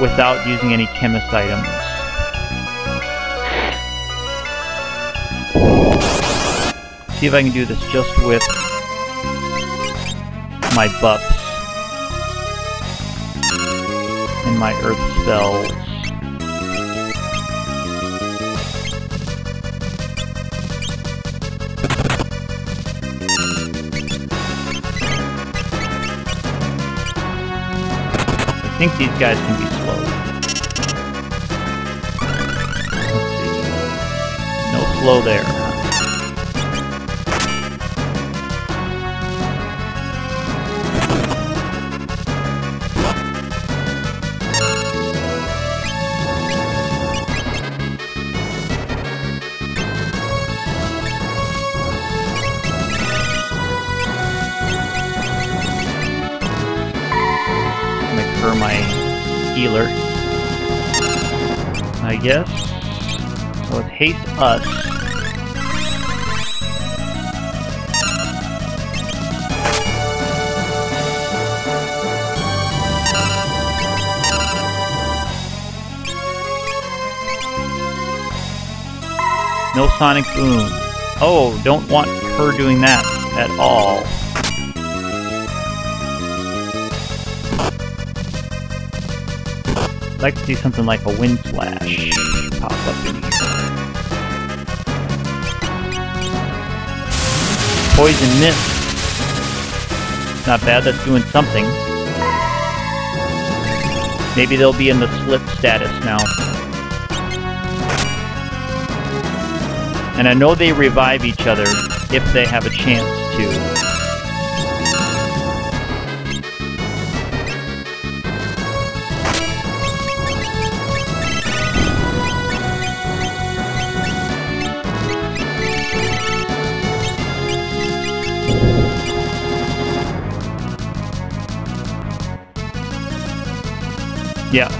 without using any chemist items. See if I can do this just with my buffs and my earth spells. Think these guys can be slow. Let's see. No slow there. Healer. I guess. So it's haste us. No sonic boom. Oh, don't want her doing that at all. Like to see something like a wind slash pop up in here. Poison mist. Not bad, that's doing something. Maybe they'll be in the slip status now. And I know they revive each other if they have a chance to.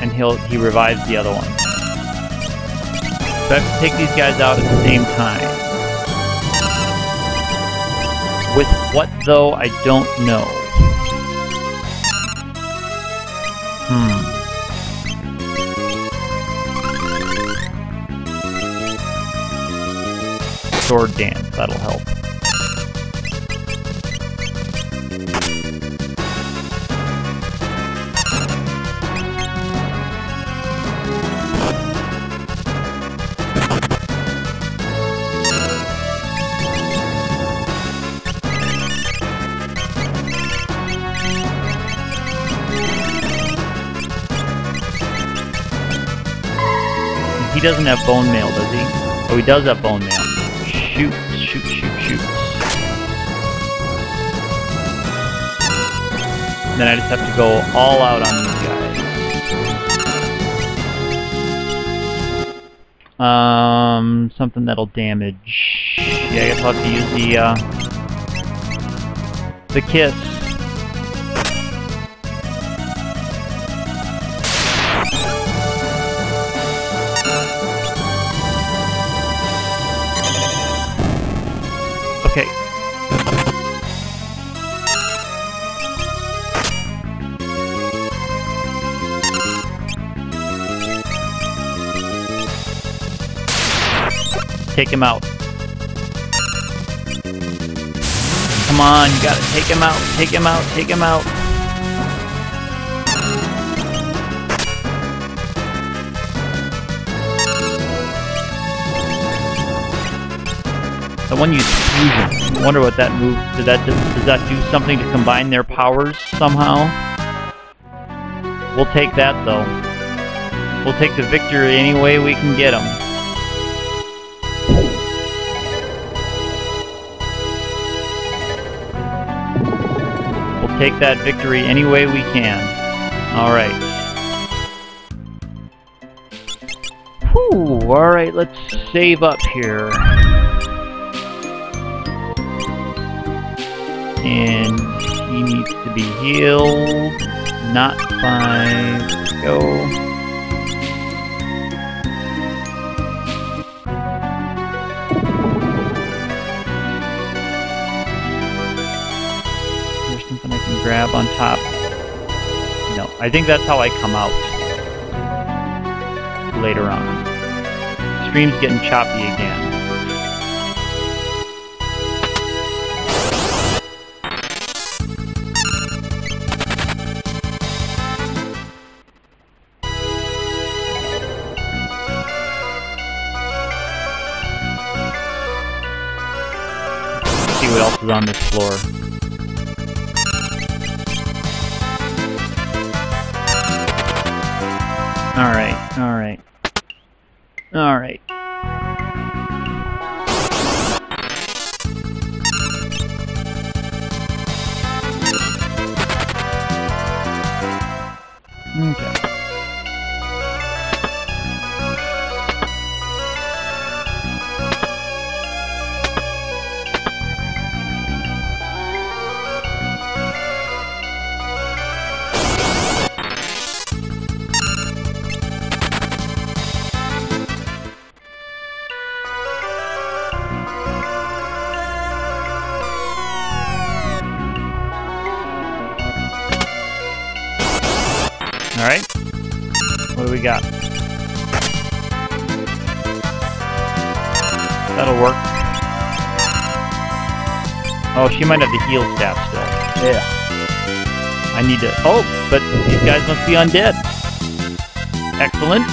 And he'll he revives the other one. So I have to take these guys out at the same time. With what though, I don't know. Hmm. Sword dance, that'll help. Doesn't have bone mail, does he? Oh, he does have bone mail. Shoot, shoot, shoot, shoot. Then I just have to go all out on these guys. Um, something that'll damage. Yeah, I guess I'll have to use the, uh, the kiss. Take him out. Come on, you gotta take him out, take him out, take him out. The one used fusion. I wonder what that move did that does that do something to combine their powers somehow? We'll take that though. We'll take the victory any way we can get them. Take that victory any way we can. Alright. Whew, alright, let's save up here. And he needs to be healed. Not five. Go. Grab on top. No, I think that's how I come out. later on. Stream's getting choppy again. see what else is on this floor. Alright, alright. Alright. Okay. She might have the heal staff still. Yeah. I need to... Oh, but these guys must be undead. Excellent.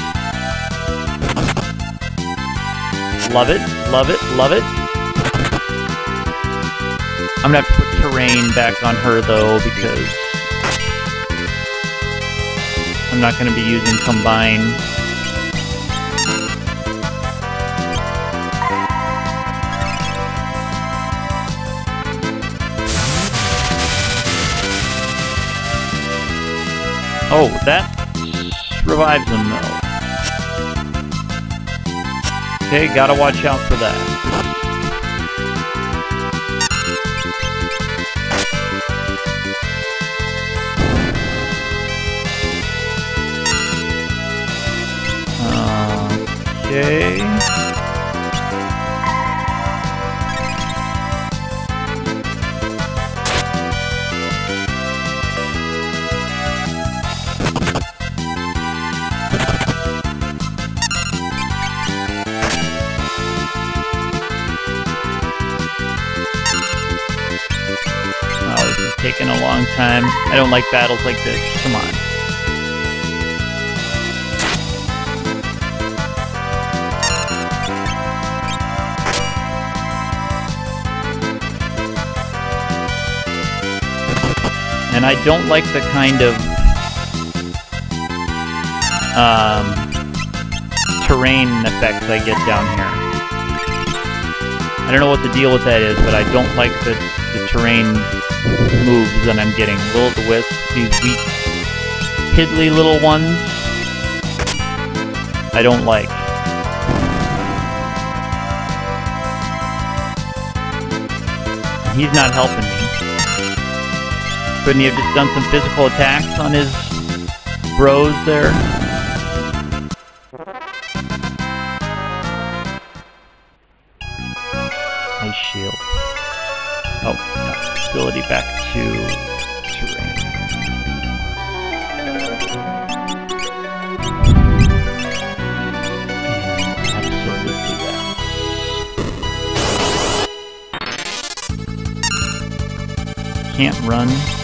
Love it, love it, love it. I'm gonna have to put terrain back on her, though, because... I'm not going to be using Combine. Oh, that revives him, though. Okay, gotta watch out for that. Okay. Time. I don't like battles like this. Come on. and I don't like the kind of um, terrain effects I get down here. I don't know what the deal with that is, but I don't like the, the terrain moves that I'm getting. Will-o'-the-wisp, these weak, piddly little ones, I don't like. He's not helping me. Couldn't he have just done some physical attacks on his bros there? Back to terrain. Can't run.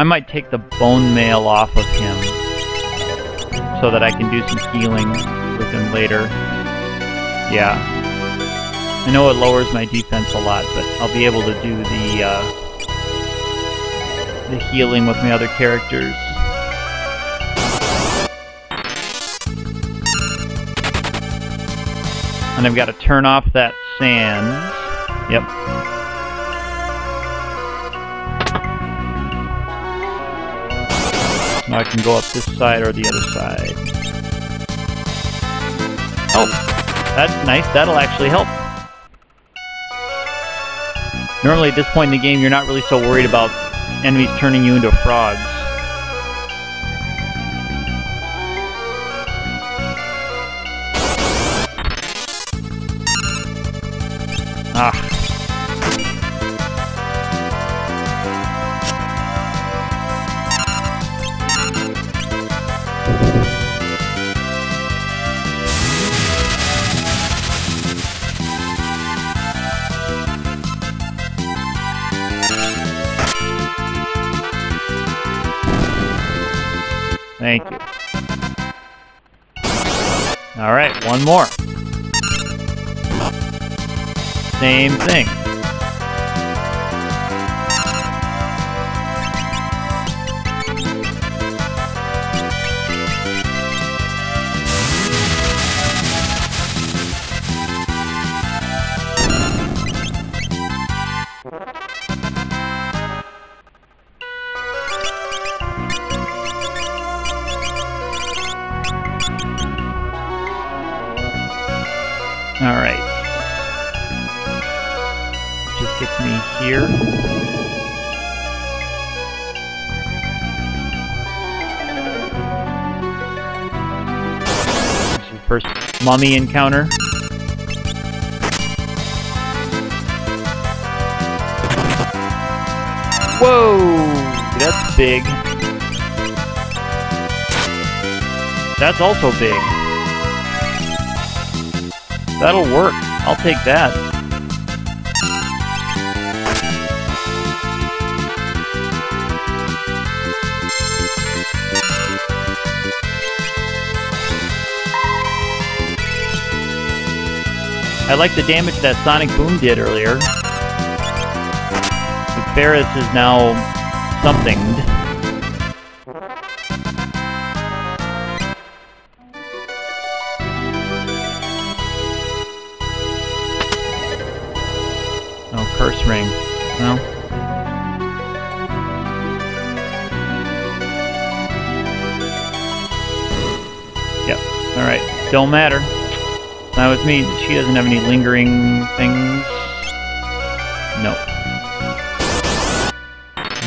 I might take the bone mail off of him so that I can do some healing with him later. Yeah. I know it lowers my defense a lot, but I'll be able to do the uh, the healing with my other characters. And I've got to turn off that sand. I can go up this side or the other side. Oh, that's nice. That'll actually help. Normally at this point in the game, you're not really so worried about enemies turning you into frogs. Mummy encounter. Whoa! That's big. That's also big. That'll work. I'll take that. I like the damage that Sonic Boom did earlier. But Ferris is now somethinged. Oh, curse ring. Well. Yep. Alright. Don't matter. Not with me. She doesn't have any lingering things. Nope.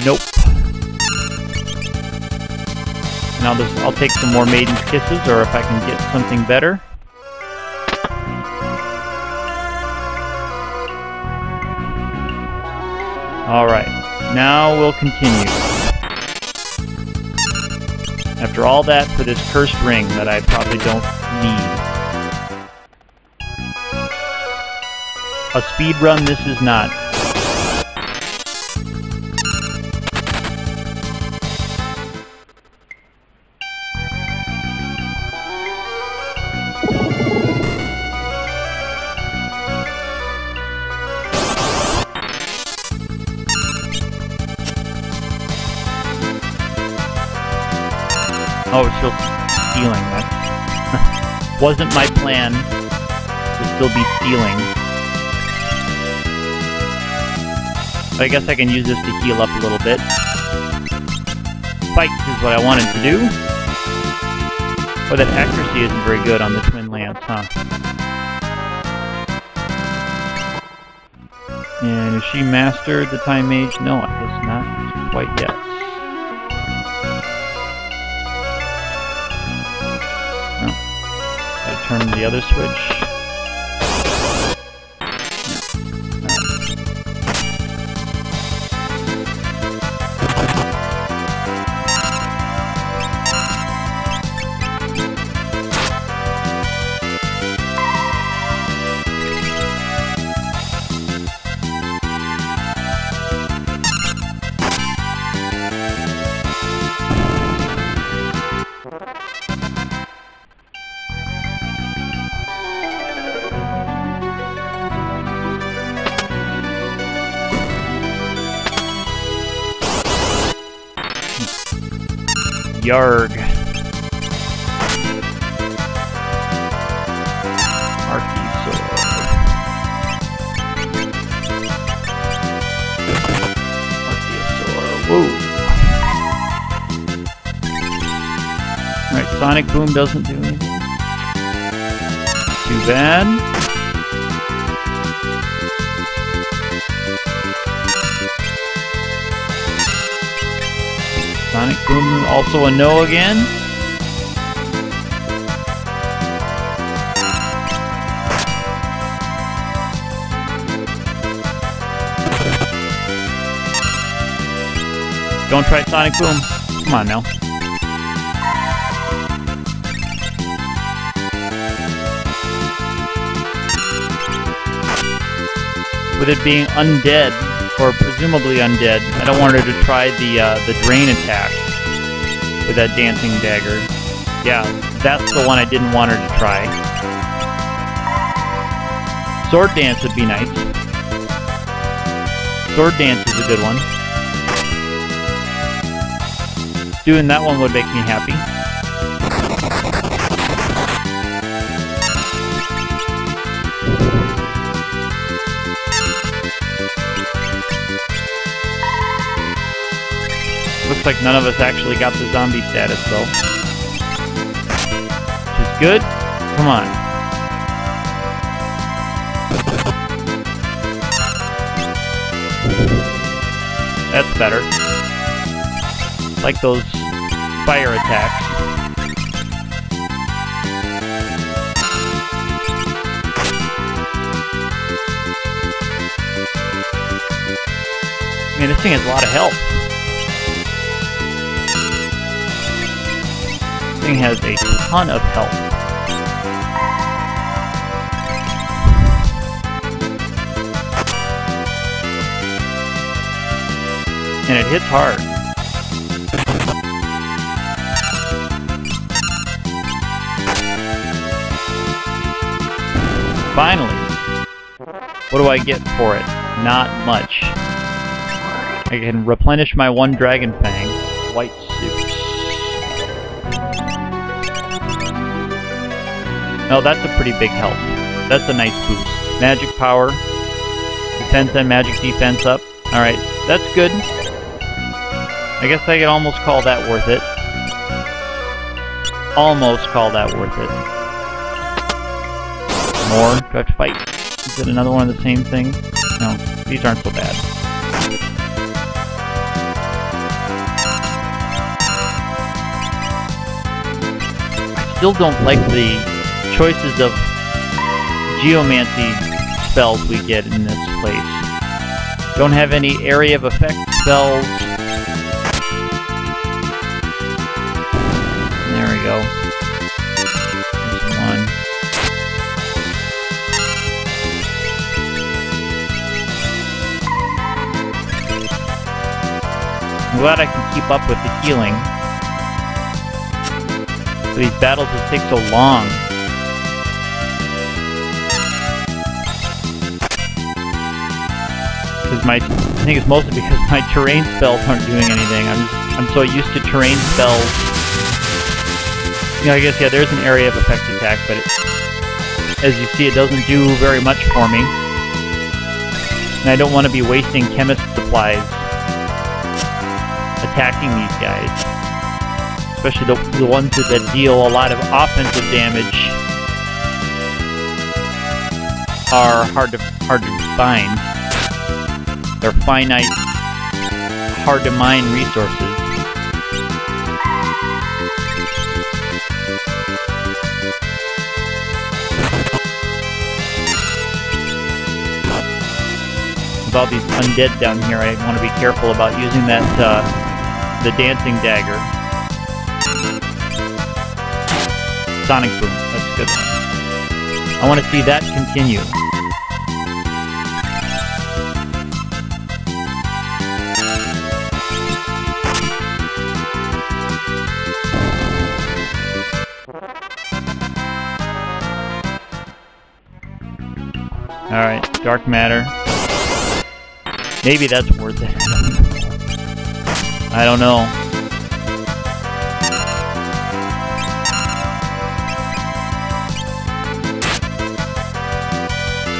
Nope. And I'll just I'll take some more Maiden's Kisses, or if I can get something better. Alright, now we'll continue. After all that for this cursed ring that I probably don't need. A speed run this is not. Oh, it's still stealing. That wasn't my plan to still be stealing. I guess I can use this to heal up a little bit. Spike is what I wanted to do. But that accuracy isn't very good on the Twin Lance, huh? And has she mastered the Time Mage? No, I guess not quite yet. Gotta turn the other switch. Yarg. Alright, Sonic Boom doesn't do anything. Too bad. Also a no again. Don't try Sonic Boom. Come on now. With it being undead, or presumably undead, I don't want her to try the uh, the drain attack with that dancing dagger. Yeah, that's the one I didn't want her to try. Sword dance would be nice. Sword dance is a good one. Doing that one would make me happy. Looks like none of us actually got the zombie status though. Which is good. Come on. That's better like those fire attacks. Man, this thing has a lot of health. Thing has a ton of health. And it hits hard. Finally! What do I get for it? Not much. I can replenish my one Dragon Fang. White No, that's a pretty big help. That's a nice boost. Magic power. Defense and magic defense up. Alright, that's good. I guess I could almost call that worth it. Almost call that worth it more? Do I have to fight? Is it another one of the same things? No, these aren't so bad. I still don't like the choices of geomancy spells we get in this place. Don't have any area of effect spells. There we go. I'm glad I can keep up with the healing. These battles just take so long. Because my, I think it's mostly because my terrain spells aren't doing anything. I'm I'm so used to terrain spells. You know, I guess, yeah, there's an area of effect attack, but it, as you see, it doesn't do very much for me. And I don't want to be wasting chemist supplies attacking these guys. Especially the, the ones that deal a lot of offensive damage are hard to hard to find. They're finite, hard to mine resources. With all these undead down here, I want to be careful about using that uh, the dancing dagger. Sonic Boom, that's good one. I want to see that continue. Dark Matter. Maybe that's worth it. I don't know.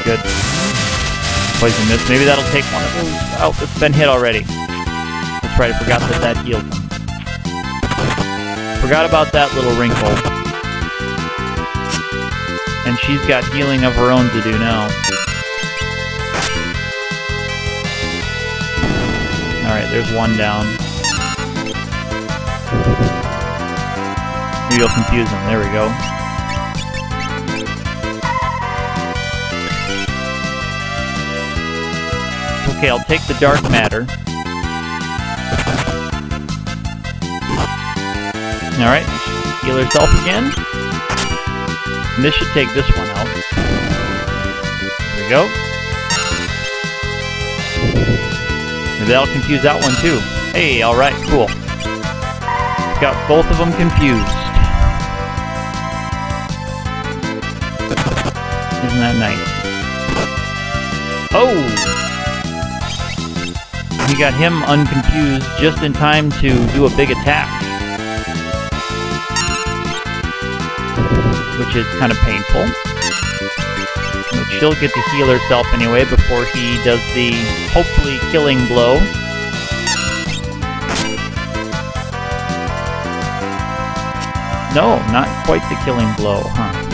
Good. Poison this. Maybe that'll take one of those oh, out that's been hit already. That's right, I forgot that that healed. Forgot about that little wrinkle. And she's got healing of her own to do now. There's one down. Maybe you'll confuse them. There we go. Okay, I'll take the dark matter. Alright, heal herself again. And this should take this one out. There we go. That'll confuse that one too. Hey, alright, cool. Got both of them confused. Isn't that nice? Oh! He got him unconfused just in time to do a big attack. Which is kind of painful. But she'll get to heal herself anyway before he does the hopefully killing blow. No, not quite the killing blow, huh?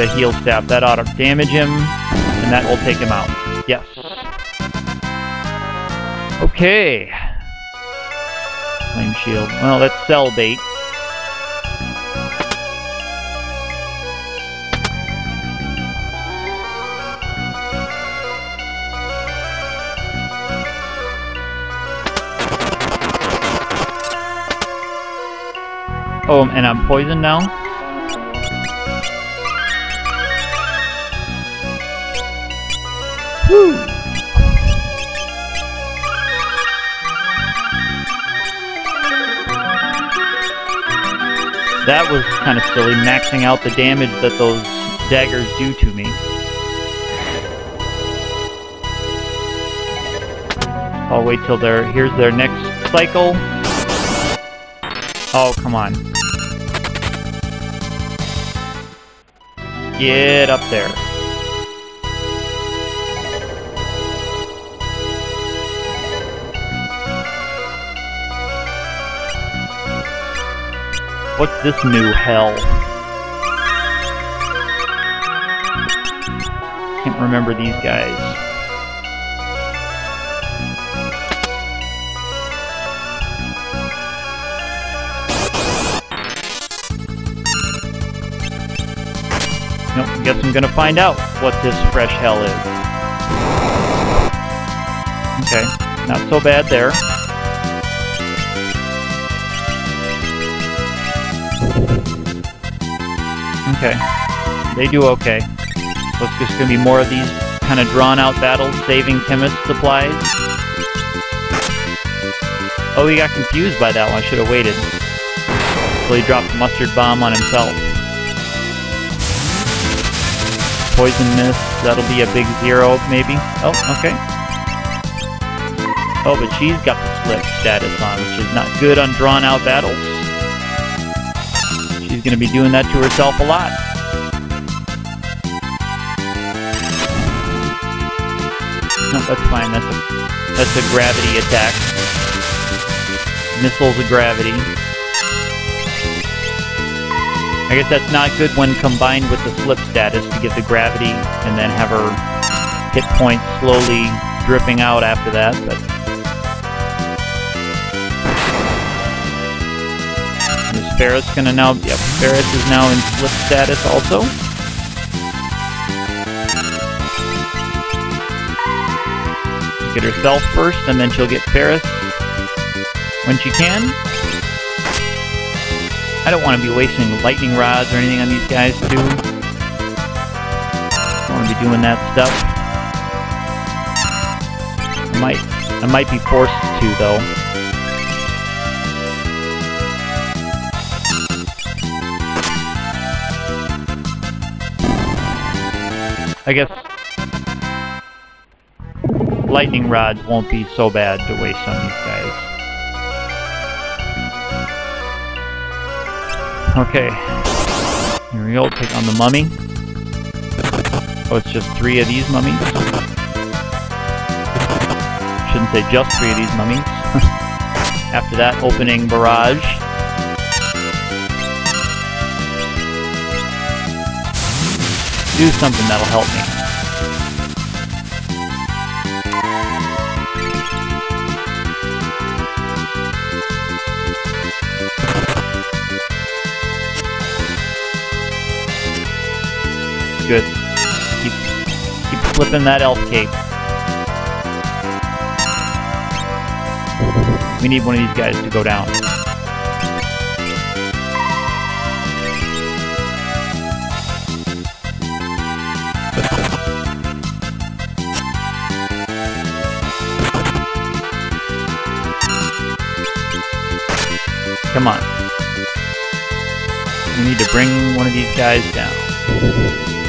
that heal staff. That ought to damage him, and that will take him out. Yes. Okay. Flame shield. Well, that's cell bait. Oh, and I'm poisoned now? Woo! That was kind of silly, maxing out the damage that those daggers do to me. I'll wait till their here's their next cycle. Oh, come on. Get up there. What's this new hell? Can't remember these guys. Guess I'm gonna find out what this fresh hell is. Okay, not so bad there. Okay. They do okay. So it's just to be more of these kind of drawn-out battles, saving chemist supplies. Oh, he got confused by that one. I should have waited. So he dropped mustard bomb on himself. Poison mist. That'll be a big zero, maybe. Oh, okay. Oh, but she's got the slip status on, which is not good on drawn-out battles. She's going to be doing that to herself a lot. No, that's fine. That's a that's a gravity attack. Missiles of gravity. I guess that's not good when combined with the slip status to get the gravity and then have her hit points slowly dripping out after that, but Ferris gonna now, yep, Ferris is now in slip status also. Get herself first, and then she'll get Ferris when she can. I don't want to be wasting lightning rods or anything on these guys, too. I want to be doing that stuff. I might, I might be forced to, though. I guess lightning rods won't be so bad to waste on these guys. Okay. Here we go, take on the mummy. Oh, it's just three of these mummies. Shouldn't say just three of these mummies. After that, opening barrage. do something that'll help me. Good. Keep, keep flipping that elf cape. We need one of these guys to go down. Come on. We need to bring one of these guys down.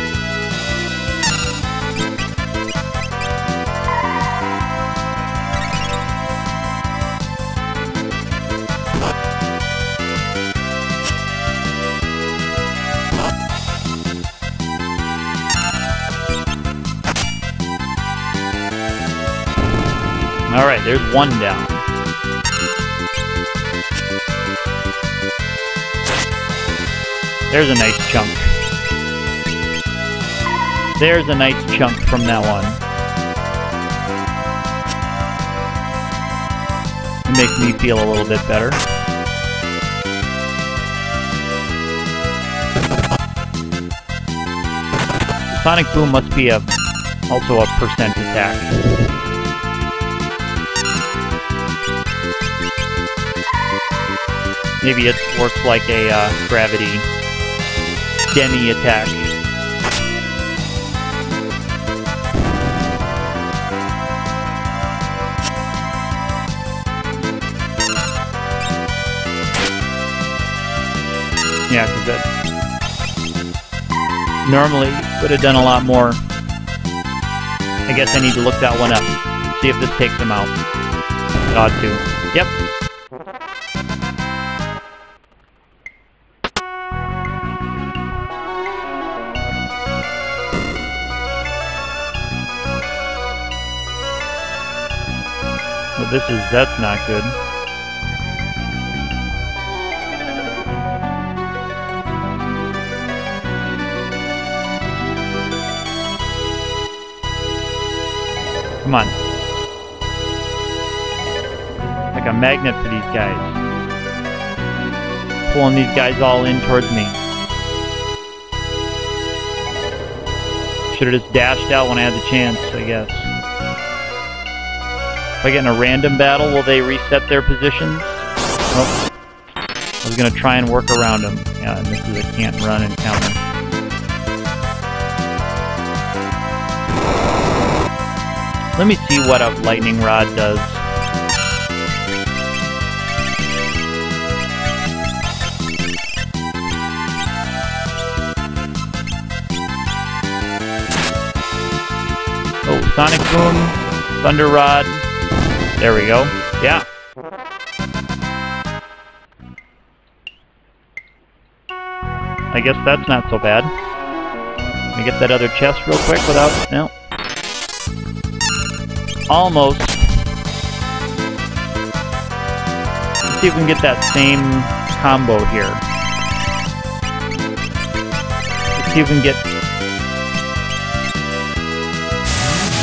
There's one down. There's a nice chunk. There's a nice chunk from that one. It makes me feel a little bit better. Sonic Boom must be a also a percent attack. Maybe it works like a uh, gravity demi attack. Yeah, because that normally would have done a lot more. I guess I need to look that one up. See if this takes him out. It ought to. Yep, this is, that's not good. Come on. Like a magnet for these guys. Pulling these guys all in towards me. Should have just dashed out when I had the chance, I guess. If I get in a random battle, will they reset their positions? Oh. I was going to try and work around them. Yeah, and this is a can't run and counter. Let me see what a lightning rod does. Oh, Sonic Boom, Thunder Rod, there we go. Yeah. I guess that's not so bad. Let me get that other chest real quick without... No. Almost. Let's see if we can get that same combo here. Let's see if we can get...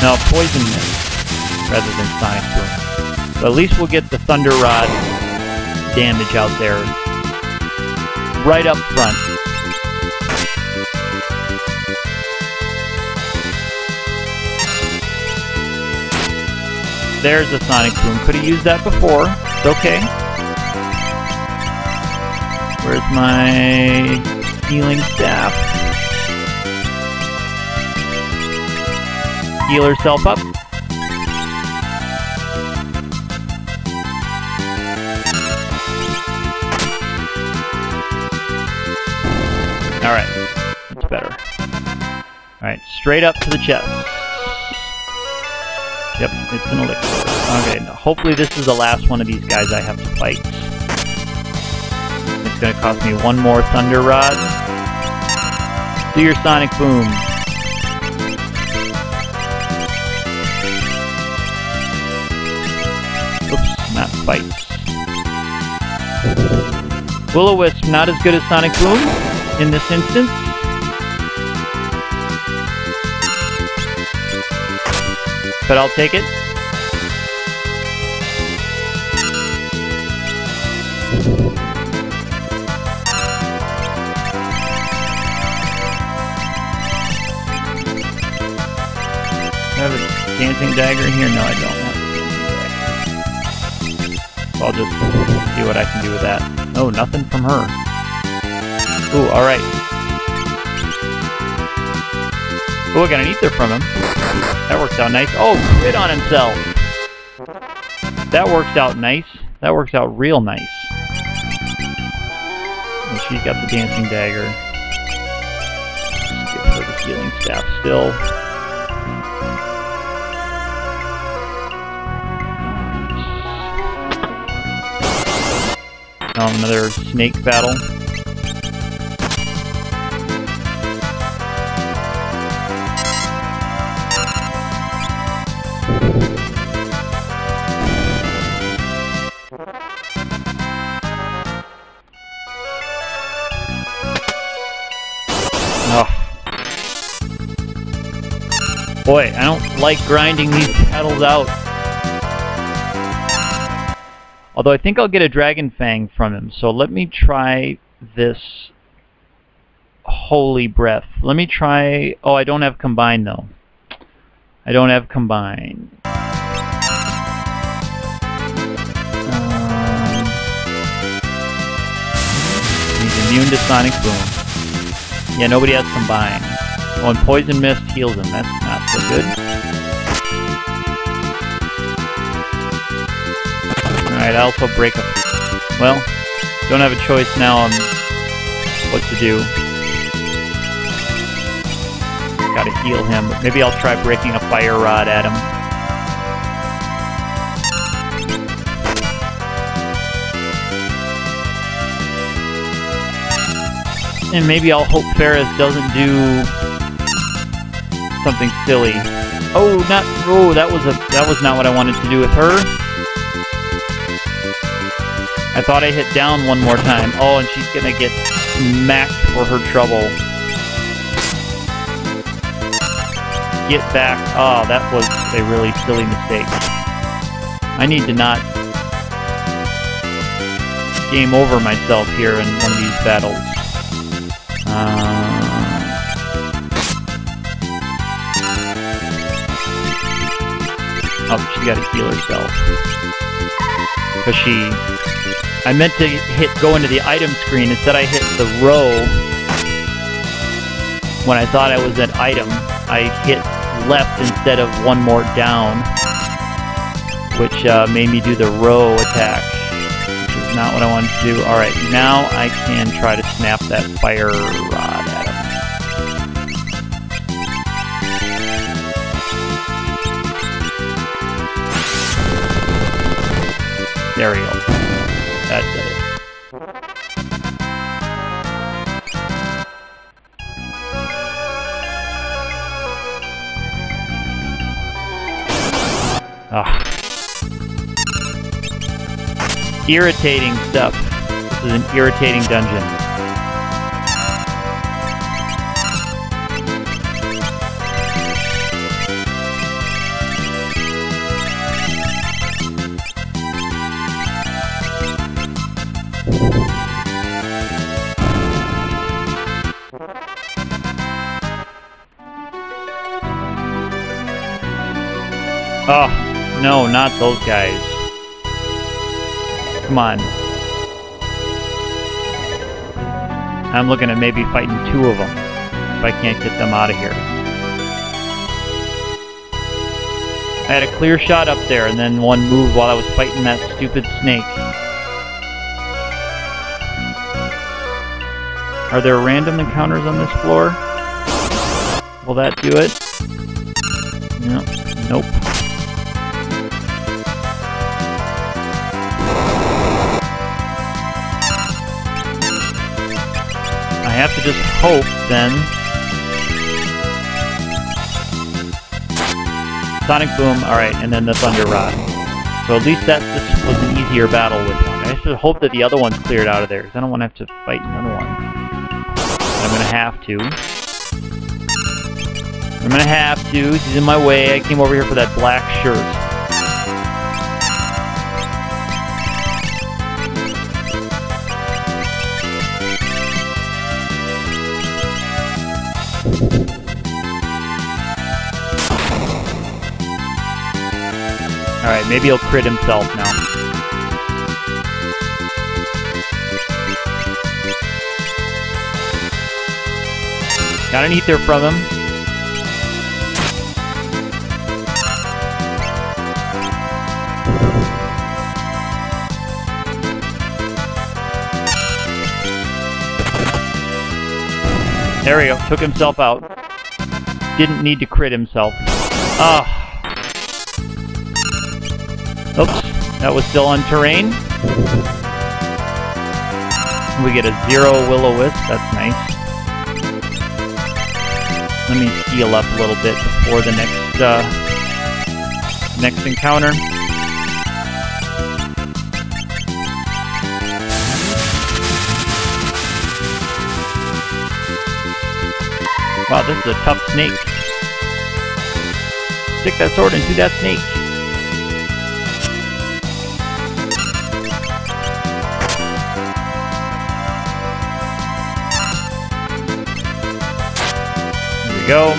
No, poison rather than Sonic Boom. But at least we'll get the Thunder Rod damage out there. Right up front. There's the Sonic Boom. Could have used that before. It's okay. Where's my healing staff? Heal herself up. Straight up to the chest. Yep, it's an elixir. Okay, now hopefully this is the last one of these guys I have to fight. It's gonna cost me one more Thunder Rod. Do your Sonic Boom. Oops, not fights. Will-O-Wisp, not as good as Sonic Boom in this instance. but I'll take it. I have a dancing dagger here? No, I don't want so I'll just see what I can do with that. Oh, nothing from her. Ooh, alright. Oh, I got an ether from him. That works out nice. Oh, crit on himself! That works out nice. That works out real nice. And she's got the dancing dagger. Let's give her the healing staff still. Another snake battle. Like grinding these petals out. Although I think I'll get a Dragon Fang from him, so let me try this Holy Breath. Let me try... Oh, I don't have Combine, though. I don't have Combine. Um, he's immune to Sonic Boom. Yeah, nobody has Combine. Oh, and Poison Mist heals him. That's not so good. Alright, I also break him. Well, don't have a choice now on what to do. Gotta heal him. Maybe I'll try breaking a Fire Rod at him. And maybe I'll hope Faris doesn't do something silly. Oh, not oh, that was a that was not what I wanted to do with her. I thought I hit down one more time. Oh, and she's gonna get smacked for her trouble. Get back. Oh, that was a really silly mistake. I need to not game over myself here in one of these battles. Uh, Oh, she got to heal herself. Because she... I meant to hit go into the item screen. Instead I hit the row. When I thought I was at item, I hit left instead of one more down. Which uh, made me do the row attack. Which is not what I wanted to do. Alright, now I can try to snap that fire rod at him. There we go. Irritating stuff. This is an irritating dungeon. Oh, no, not those guys. Come on. I'm looking at maybe fighting two of them, if I can't get them out of here. I had a clear shot up there, and then one move while I was fighting that stupid snake. Are there random encounters on this floor? Will that do it? Just hope, then. Sonic Boom, alright, and then the Thunder Rod. So at least that this was an easier battle with one. I should hope that the other one's cleared out of there, because I don't want to have to fight another one. I'm going to have to. I'm going to have to. He's in my way. I came over here for that black shirt. Maybe he'll crit himself now. Got an ether from him. There we go. Took himself out. Didn't need to crit himself. Ah. Oops. That was still on terrain. We get a zero Will-O-Wisp. That's nice. Let me heal up a little bit before the next uh, next encounter. Wow, this is a tough snake. Stick that sword into that snake. Go.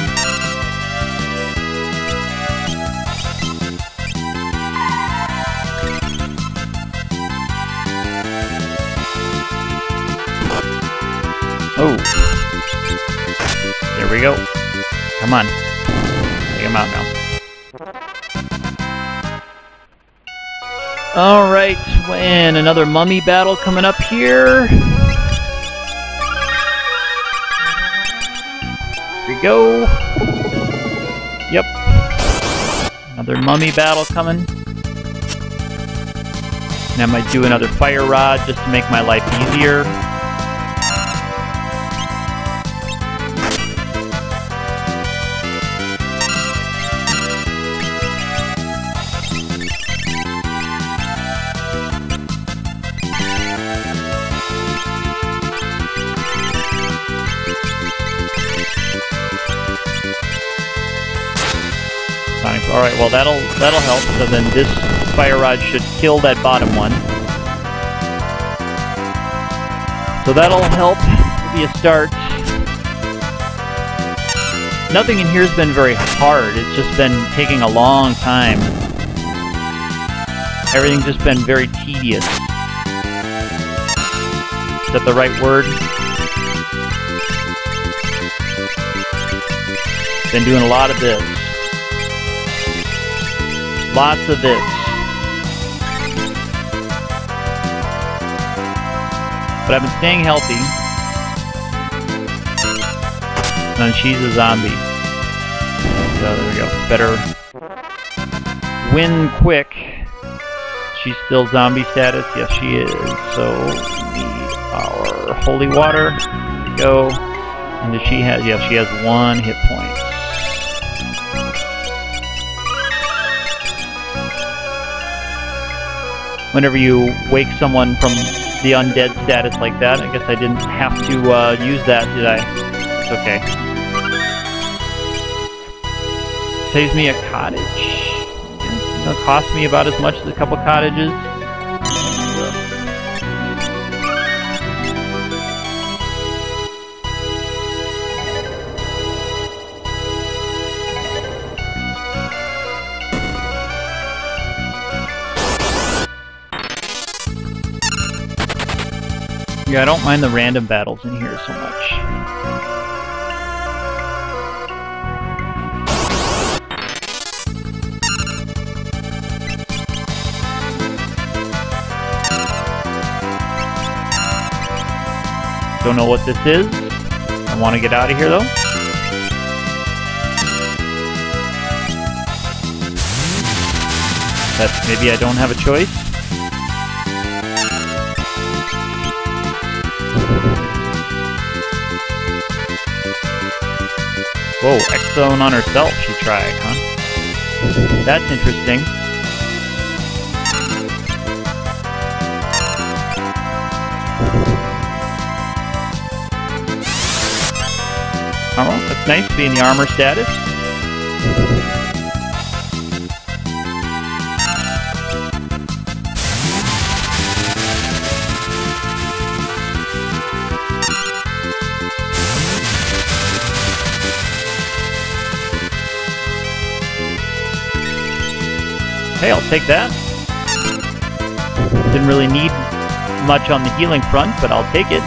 Oh. There we go. Come on. Take him out now. Alright, and another mummy battle coming up here. Go. Yep. Another mummy battle coming. And I might do another fire rod just to make my life easier. That'll help. So then this fire rod should kill that bottom one. So that'll help. Be a start. Nothing in here has been very hard. It's just been taking a long time. Everything's just been very tedious. Is that the right word? Been doing a lot of this. Lots of this. But I've been staying healthy. And she's a zombie. So there we go. Better win quick. She's still zombie status. Yes, she is. So we need our holy water. Go. And does she has? Yes, she has one hit point. Whenever you wake someone from the undead status like that. I guess I didn't have to uh, use that, did I? It's okay. Saves me a cottage. It'll cost me about as much as a couple cottages. Yeah, I don't mind the random battles in here so much. Don't know what this is. I want to get out of here though. That maybe I don't have a choice. Whoa, X-Zone on herself she tried, huh? That's interesting. Oh, that's nice being the armor status. Take that. Didn't really need much on the healing front, but I'll take it.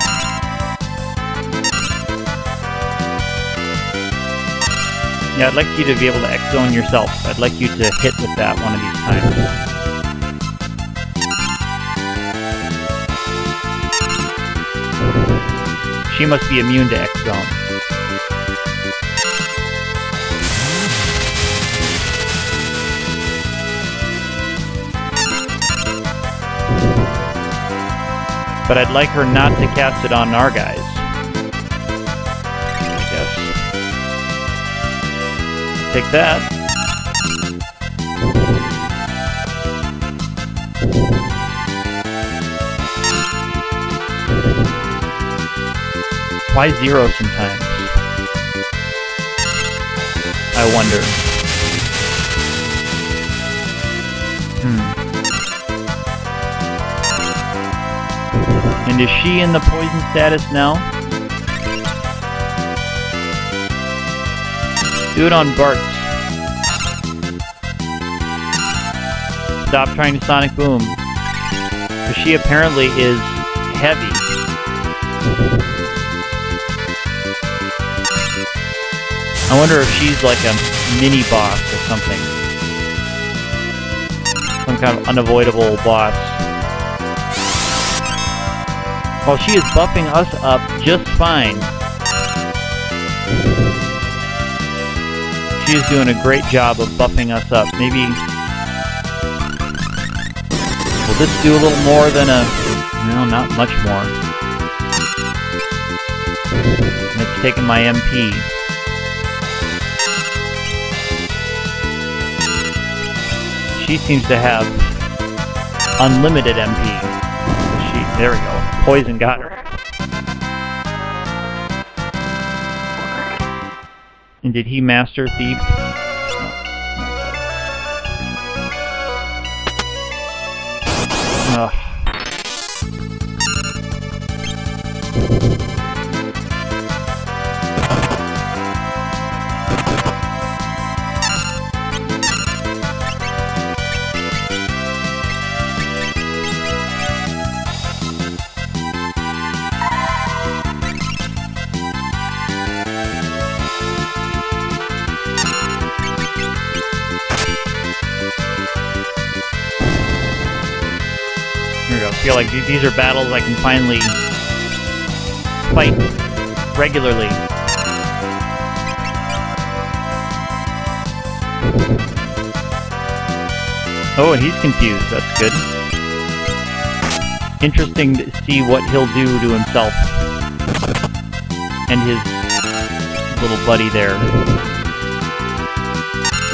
Yeah, I'd like you to be able to X-Zone yourself. I'd like you to hit with that one of these times. She must be immune to X-Zone. But I'd like her not to cast it on our guys. Guess. Take that. Why zero sometimes? I wonder. And is she in the poison status now? Do it on Bartz. Stop trying to Sonic Boom. Because she apparently is heavy. I wonder if she's like a mini boss or something. Some kind of unavoidable boss. While she is buffing us up just fine. She is doing a great job of buffing us up. Maybe... Will this do a little more than a... No, not much more. It's taking my MP. she seems to have unlimited MP. She, there we go. Poison got her. And did he master Thief? These are battles I can finally fight regularly. Oh, and he's confused. That's good. Interesting to see what he'll do to himself and his little buddy there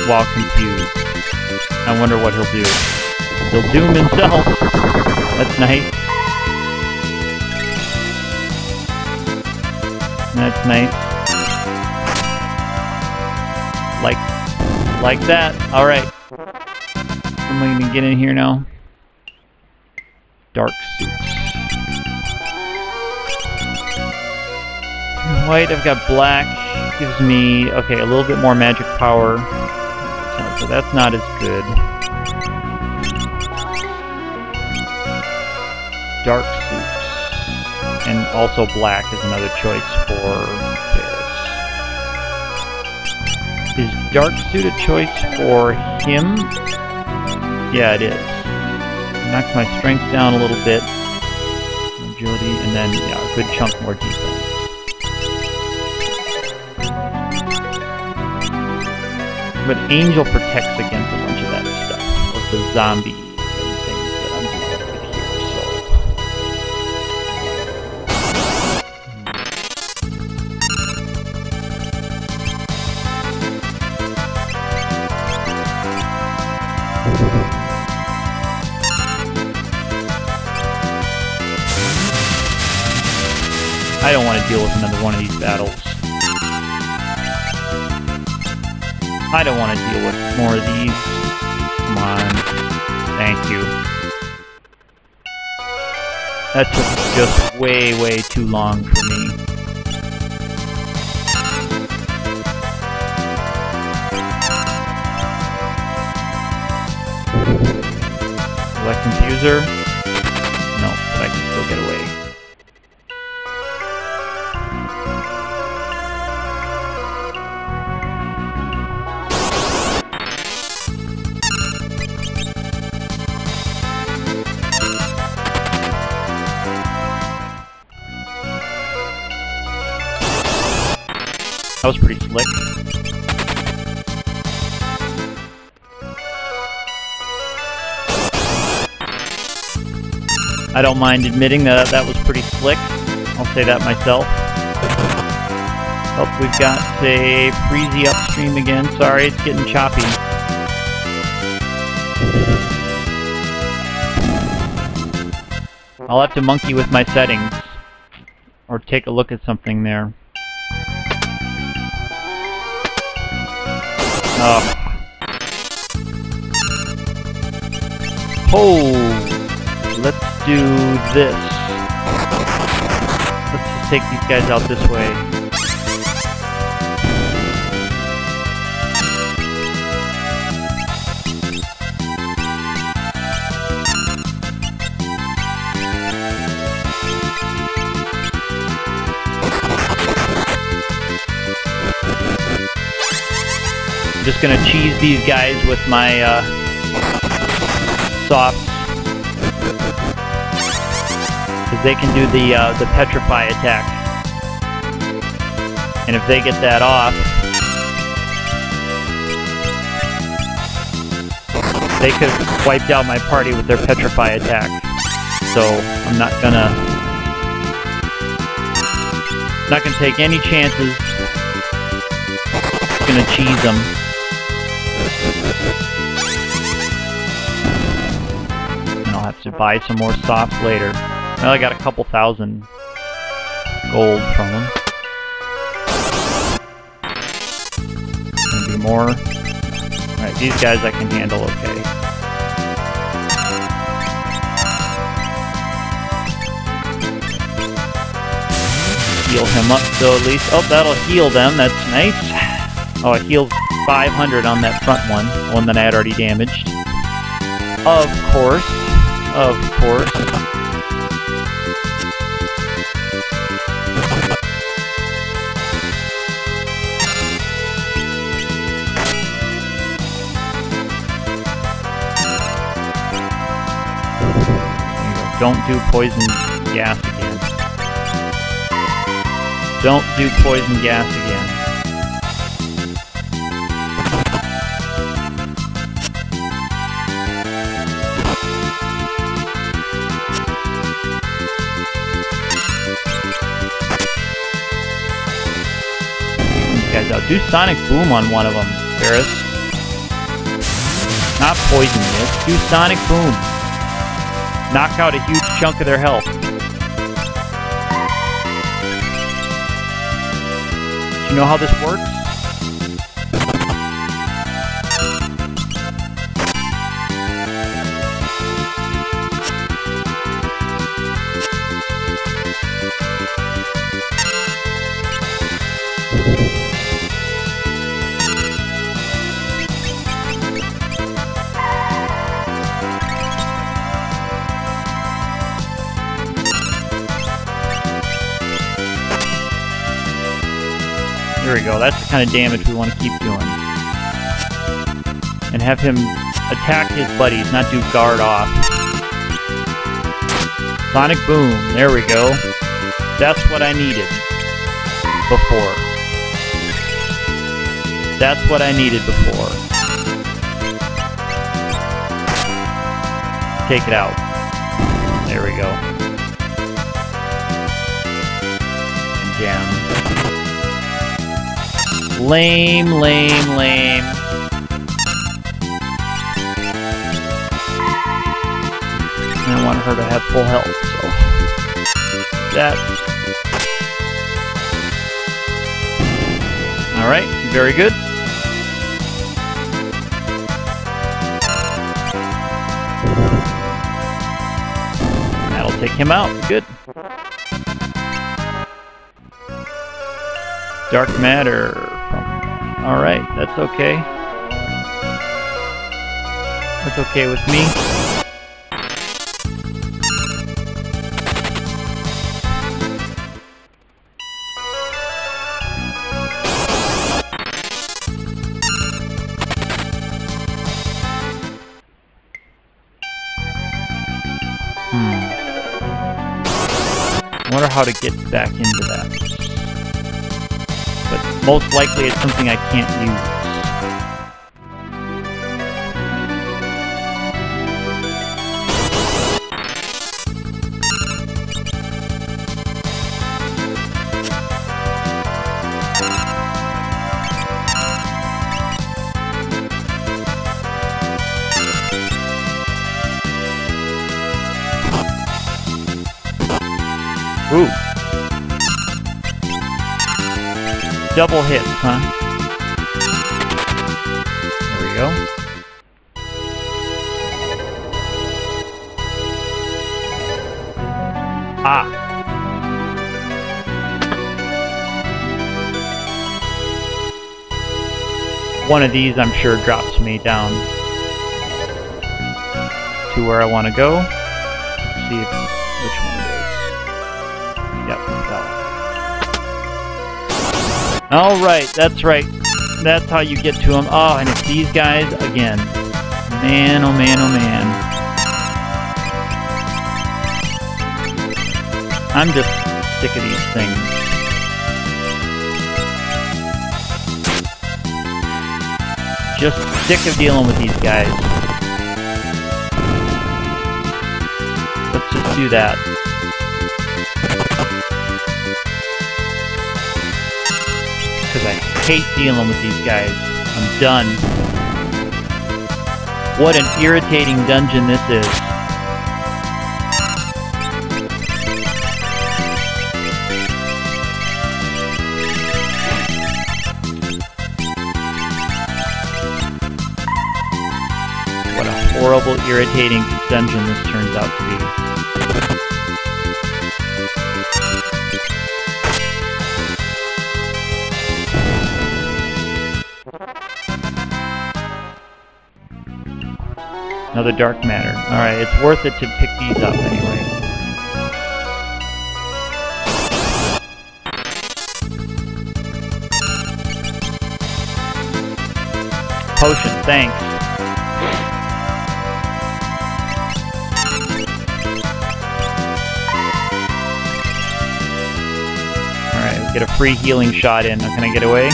while confused. I wonder what he'll do. He'll doom himself. That's nice. That's nice. Like, like that. Alright. I'm gonna get in here now? Dark suits. White, I've got black. Gives me, okay, a little bit more magic power. So that's not as good. Dark suits. And also black is another choice for this. Is dark suit a choice for him? Yeah, it is. Knocks my strength down a little bit. Agility, and then, yeah, a good chunk more defense. But Angel protects against a bunch of that stuff. Of the zombie I don't want to deal with another one of these battles. I don't want to deal with more of these. Come on. Thank you. That took just way, way too long for me. Will that don't mind admitting that that was pretty slick. I'll say that myself. Oh, we've got a Freezy upstream again. Sorry, it's getting choppy. I'll have to monkey with my settings. Or take a look at something there. Oh. Oh, let's do this. Let's just take these guys out this way. I'm just gonna cheese these guys with my uh, Because they can do the, uh, the petrify attack. And if they get that off, they could wiped out my party with their petrify attack. So I'm not gonna not gonna take any chances. Just gonna cheese them. And I'll have to buy some more softs later. Well, I got a couple thousand gold from them. Maybe more. Alright, these guys I can handle okay. Heal him up so at least. Oh, that'll heal them. That's nice. Oh, it healed 500 on that front one, one that I had already damaged. Of course. Of course. Don't do poison gas again. Don't do poison gas again. Guys out. Do Sonic Boom on one of them, Faris. Not poison this. Do Sonic Boom knock out a huge chunk of their health. You know how this works? We go, that's the kind of damage we want to keep doing. And have him attack his buddies, not do guard off. Sonic Boom, there we go. That's what I needed. Before. That's what I needed before. Take it out. There we go. And jam. Lame, lame, lame. And I want her to have full health, so... That's... Alright, very good. That'll take him out. Good. Dark matter. Alright, that's okay. That's okay with me. Hmm. I wonder how to get back into that. Most likely it's something I can't use. Double hit, huh? There we go. Ah. One of these, I'm sure, drops me down to where I want to go. Let's see if Alright, that's right. That's how you get to them. Oh, ah, and it's these guys again. Man, oh man, oh man. I'm just sick of these things. Just sick of dealing with these guys. Let's just do that. Hate dealing with these guys. I'm done. What an irritating dungeon this is. What a horrible, irritating dungeon this turns out to be. Another dark matter. Alright, it's worth it to pick these up anyway. Potion, thanks. Alright, get a free healing shot in. Can I get away?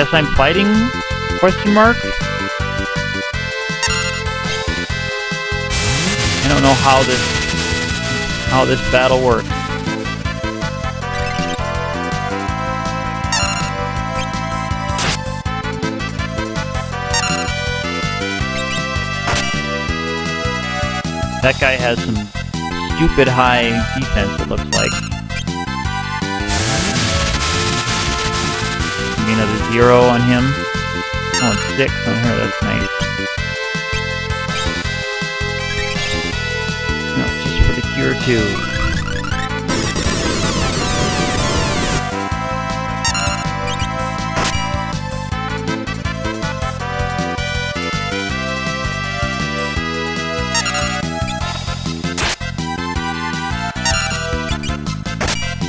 Guess I'm fighting? Question mark? I don't know how this how this battle works. That guy has some stupid high defense, it looks like. Another zero on him. Oh, six on her, that's nice. No, just for the cure too.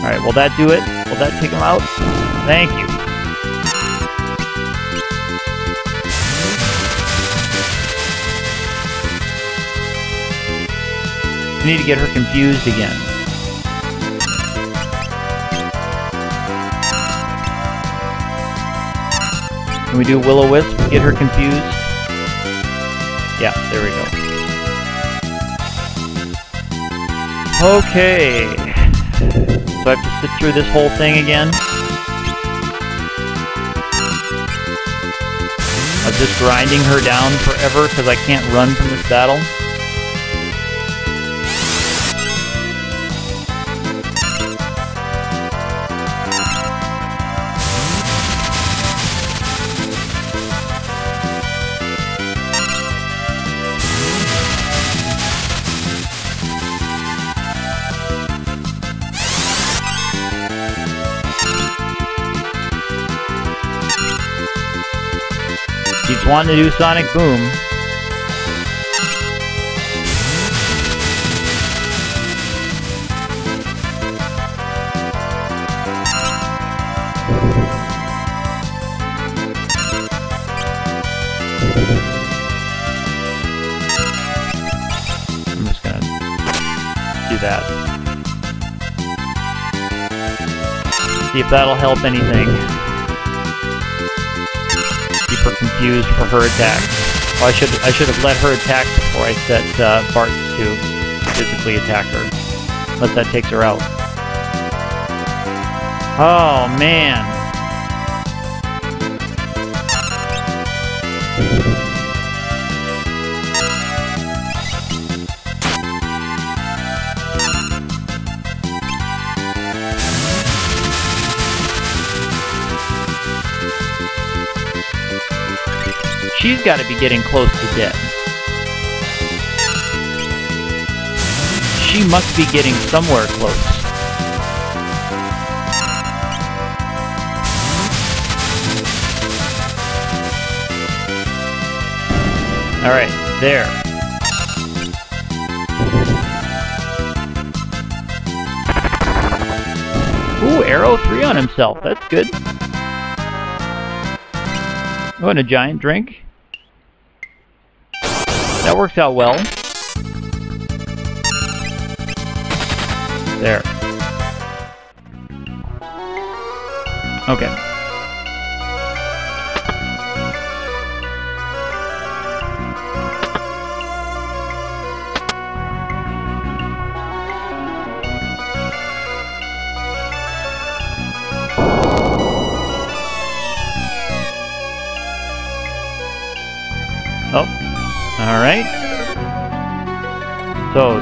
Alright, will that do it? Will that take him out? Thank you. I need to get her confused again. Can we do Will-O-Wisp? Get her confused? Yeah, there we go. Okay. So I have to sit through this whole thing again? Of just grinding her down forever because I can't run from this battle? Wanting to do Sonic Boom. I'm just gonna do that. See if that'll help anything. Confused for her attack. Oh, I should I should have let her attack before I set uh, Bart to physically attack her. Unless that takes her out. Oh man. She's got to be getting close to death. She must be getting somewhere close. Alright, there. Ooh, Aero 3 on himself. That's good. And a giant drink. That works out well. There. Okay.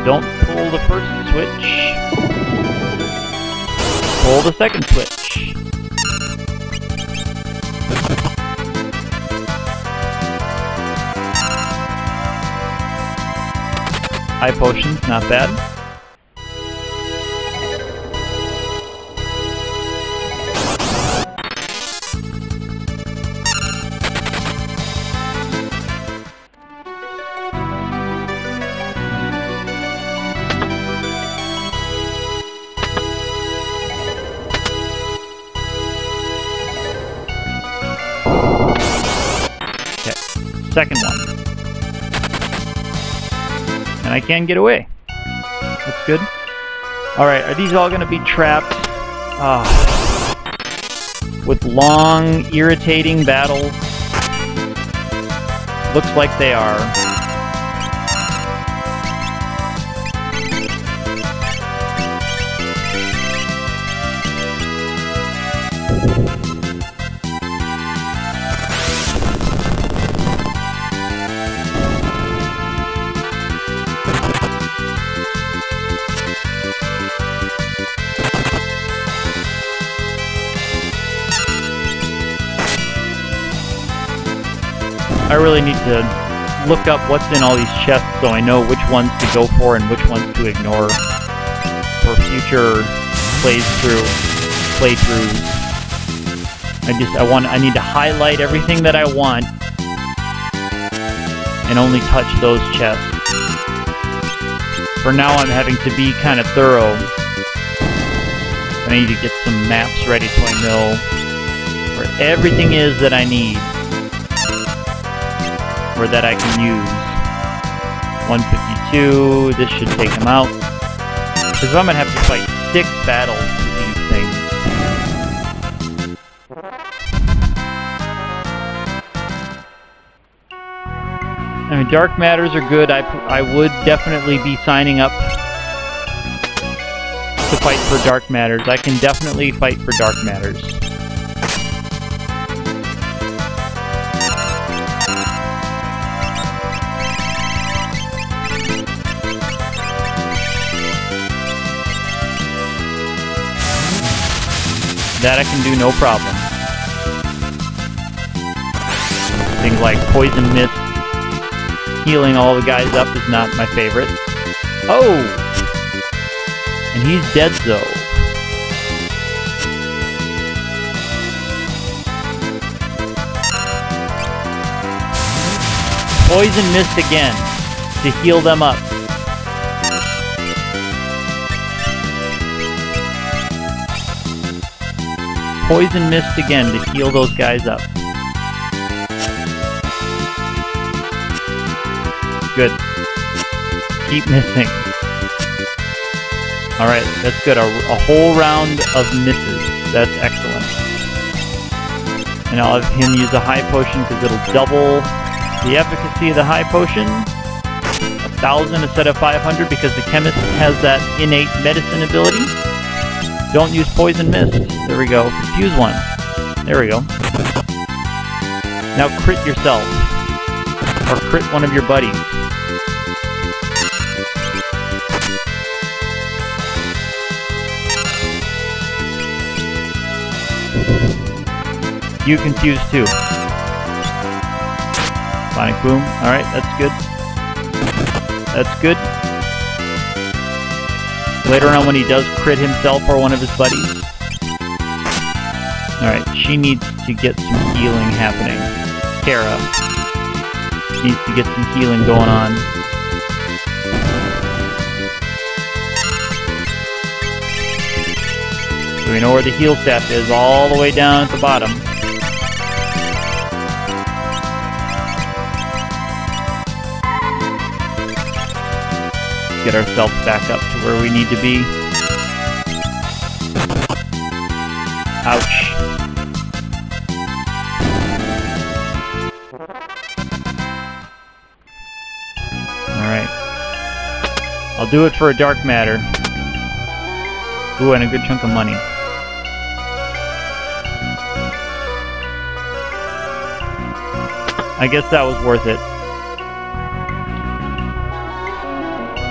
Don't pull the first switch. Pull the second switch. Hi-Potions, not bad. Can get away. That's good. Alright, are these all going to be trapped? Ah. with long, irritating battles? Looks like they are. I really need to look up what's in all these chests so I know which ones to go for and which ones to ignore for future plays through playthroughs. I just I want I need to highlight everything that I want and only touch those chests. For now I'm having to be kind of thorough. I need to get some maps ready so I know where everything is that I need or that I can use. 152, this should take him out. Because I'm going to have to fight six battles with these things. I mean, dark matters are good. I, I would definitely be signing up to fight for dark matters. I can definitely fight for dark matters. That I can do no problem. Things like poison mist, healing all the guys up is not my favorite. Oh! And he's dead though. Poison Mist again to heal them up. Poison Mist again to heal those guys up. Good. Keep missing. Alright, that's good. A, a whole round of misses. That's excellent. And I'll have him use a Hi-Potion because it'll double the efficacy of the Hi-Potion. A thousand instead of 500 because the chemist has that innate medicine ability. Don't use poison mist. There we go. Confuse one. There we go. Now crit yourself. Or crit one of your buddies. You confuse too. Sonic Boom. Alright, that's good. That's good. Later on when he does crit himself or one of his buddies. She needs to get some healing happening. Kara needs to get some healing going on. So we know where the heal staff is, all the way down at the bottom. Get ourselves back up to where we need to be. I'll do it for a dark matter. Ooh, and a good chunk of money. I guess that was worth it.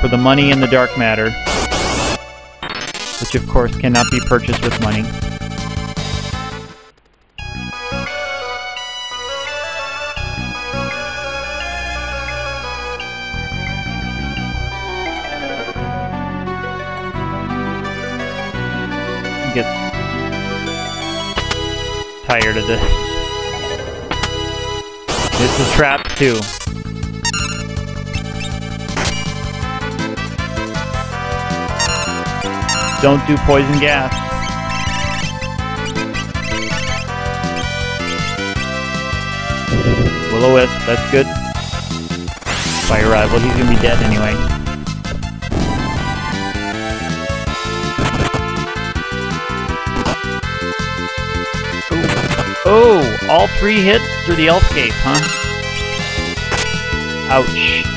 For the money and the dark matter. Which of course cannot be purchased with money. This. This is trap too. Don't do poison gas. Will-O-Wisp, that's good. Fire Rival, he's gonna be dead anyway. All three hit through the Elf Cape, huh? Ouch.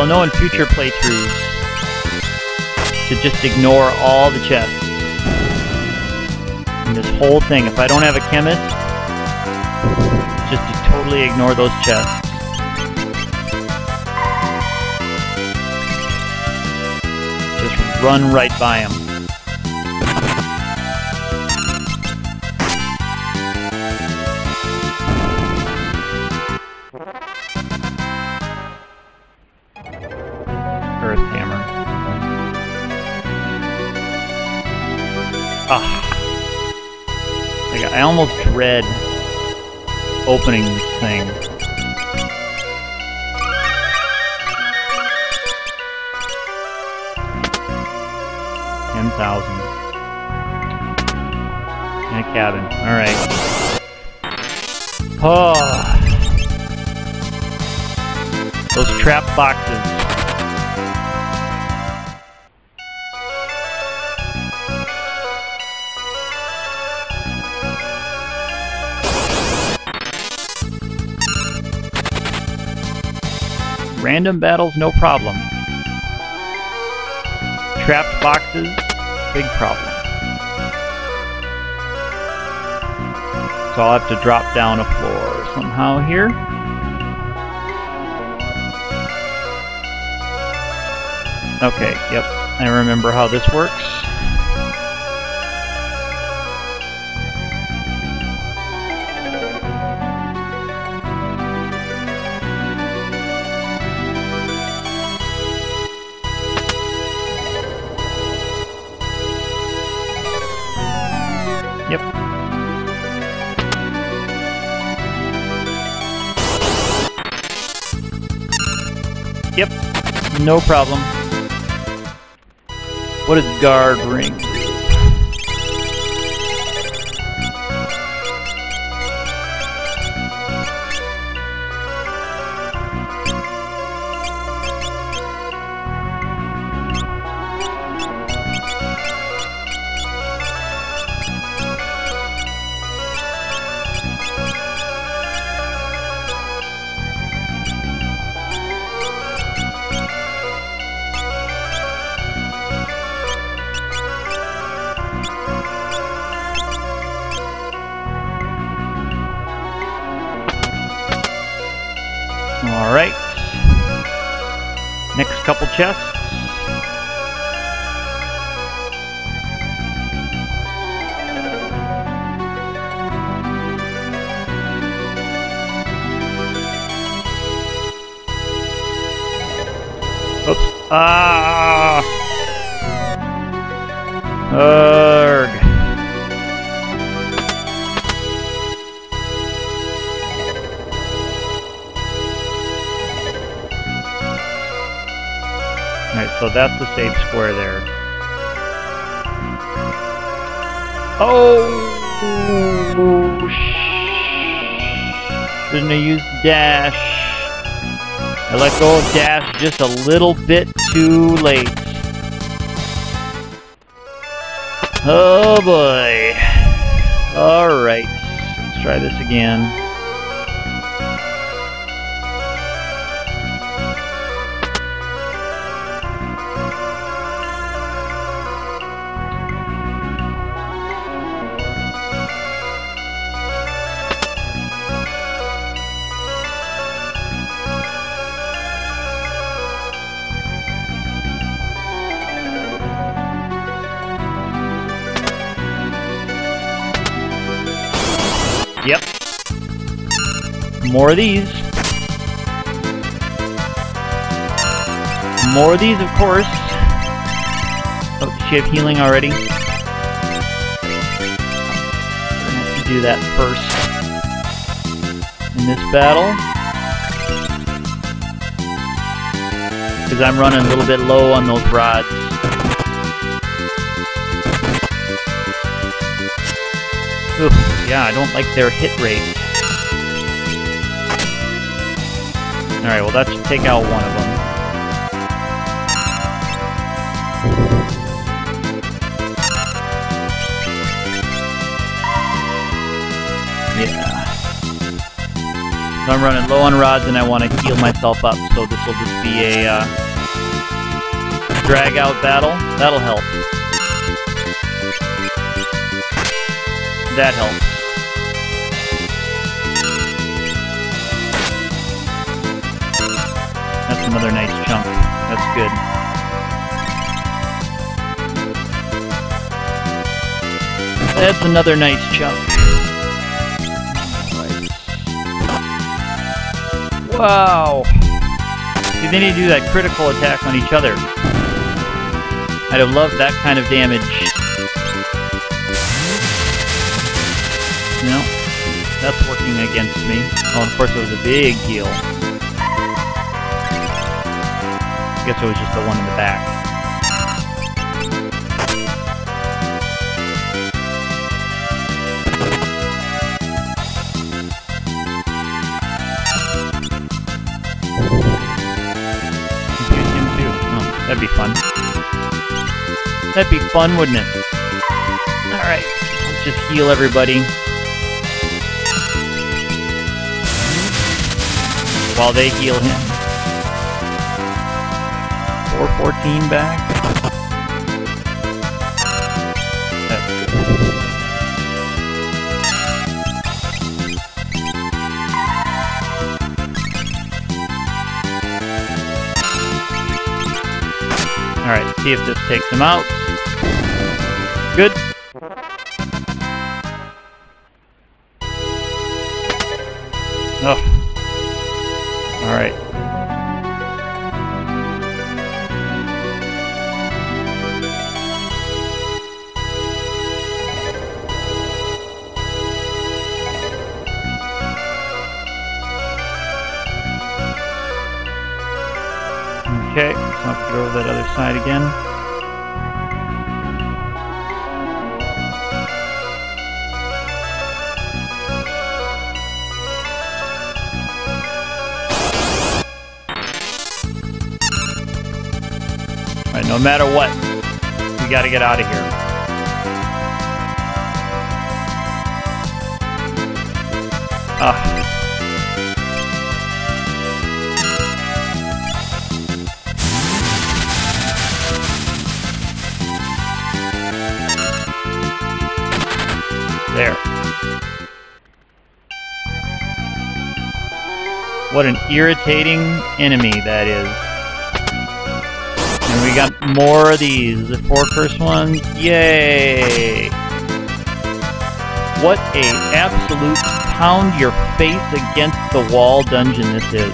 I'll know in future playthroughs to just ignore all the chests. And this whole thing, if I don't have a chemist, just to totally ignore those chests. Just run right by them. Opening thing. Ten thousand. In a cabin. Alright. Oh. Those trap boxes. Random battles, no problem. Trapped boxes, big problem. So I'll have to drop down a floor somehow here. Okay, yep, I remember how this works. No problem. What does guard ring Next that's the safe square there. Oh! sh- Shouldn't have used dash. I let go of dash just a little bit too late. Oh boy. Alright, let's try this again. More of these. More of these, of course. Oh, she have healing already? Gonna have to do that first. In this battle. Because I'm running a little bit low on those rods. Oof, yeah, I don't like their hit rate. Alright, well that should take out one of them. Yeah. So I'm running low on rods and I want to heal myself up, so this will just be a uh, drag out battle. That'll help. That helps. Another nice chunk. That's good. That's another nice chunk. Wow. See, they need to do that critical attack on each other. I'd have loved that kind of damage. No, that's working against me. Oh, of course it was a big heal. I guess it was just the one in the back. Confuse him too. Oh, that'd be fun. That'd be fun, wouldn't it? Alright, let's just heal everybody. While they heal him. 414 back. That's good. Alright, see if this takes him out. Good. Matter what, we gotta get out of here. Ah. There. What an irritating enemy that is. More of these. The four curse ones. Yay! What a absolute pound your face against the wall dungeon this is.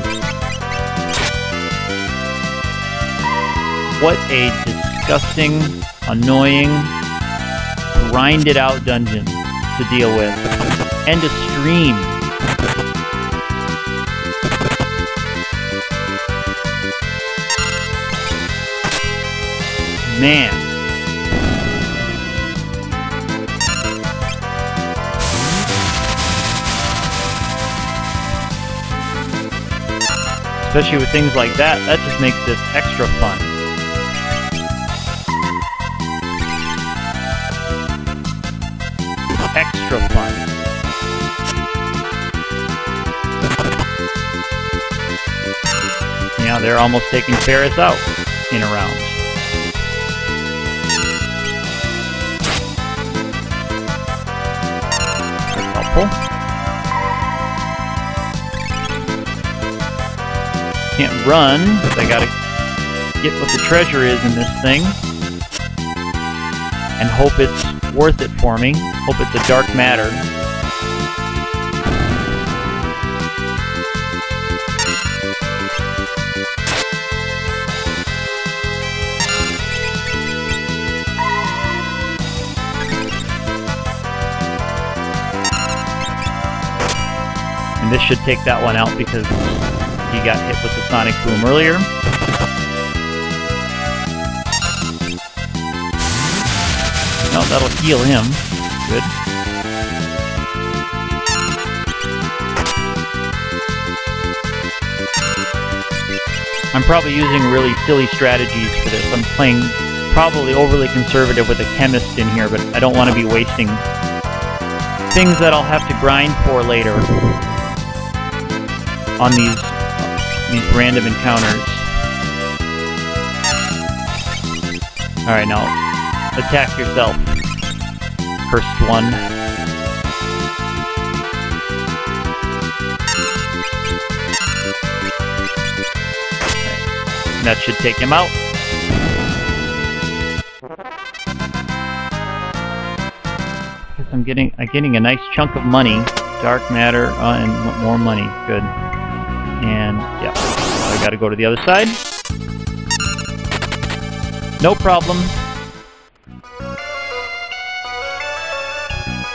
What a disgusting, annoying, grinded out dungeon to deal with. And to stream. Man. Especially with things like that, that just makes this extra fun. extra fun. Yeah, they're almost taking Faris out in a round. Can't run, but I gotta get what the treasure is in this thing. And hope it's worth it for me. Hope it's a dark matter. And this should take that one out because he got hit with the sonic boom earlier. No, that'll heal him. Good. I'm probably using really silly strategies for this. I'm playing probably overly conservative with a chemist in here, but I don't want to be wasting things that I'll have to grind for later on these these random encounters. Alright, now attack yourself. First one. That should take him out. Guess I'm getting I'm getting a nice chunk of money. Dark matter uh, and more money. Good. And gotta go to the other side. No problem.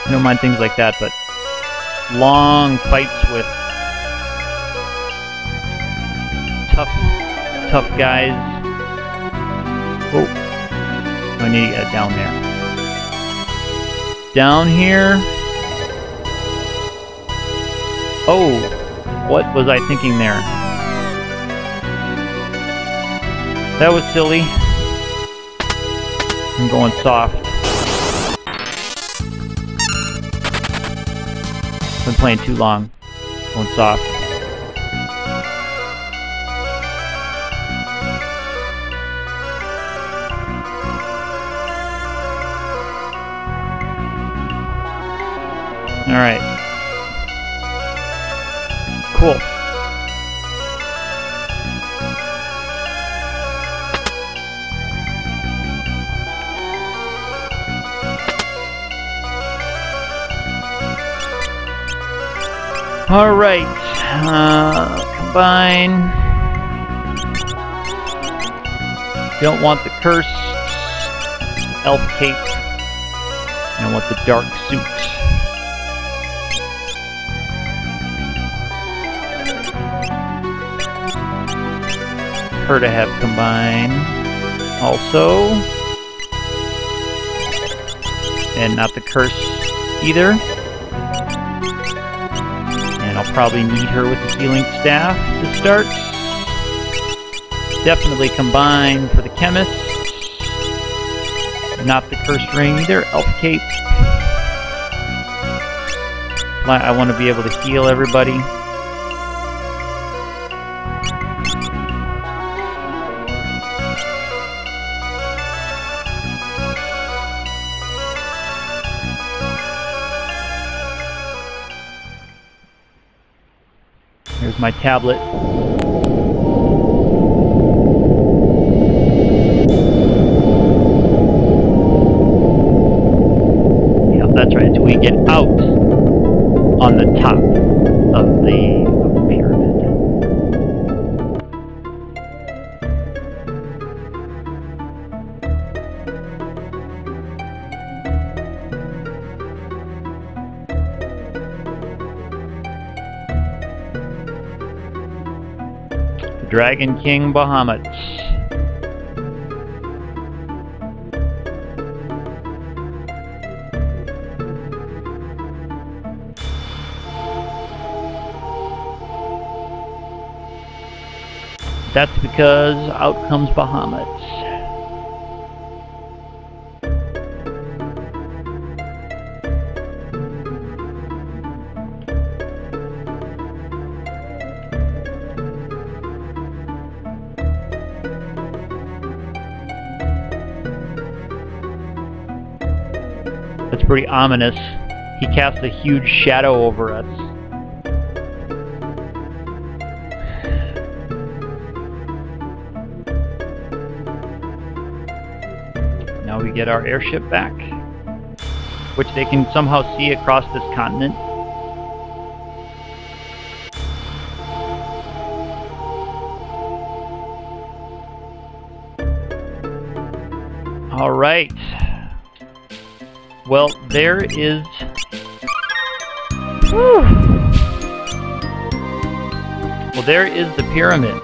I don't mind things like that, but long fights with tough, tough guys. Oh, I need to get down there. Down here. Oh, what was I thinking there? That was silly. I'm going soft. Been playing too long. Going soft. Alright. Alright. Uh, combine. Don't want the curse, elf cape. I want the dark suit. Her to have combine. also. And not the curse either. Probably need her with the healing staff to start. Definitely combine for the chemist. Not the cursed ring either. Elf cape. I want to be able to heal everybody. My tablet. Yeah, that's right. So we get out on the top Dragon King Bahamut. That's because out comes Bahamut. Pretty ominous. He casts a huge shadow over us. Now we get our airship back, which they can somehow see across this continent. All right. Well, there is... Whew. Well, there is the pyramid.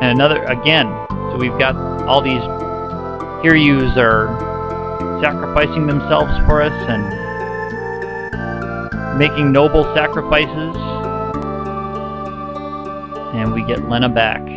And another, again, so we've got all these Hiryus are sacrificing themselves for us and making noble sacrifices. And we get Lena back.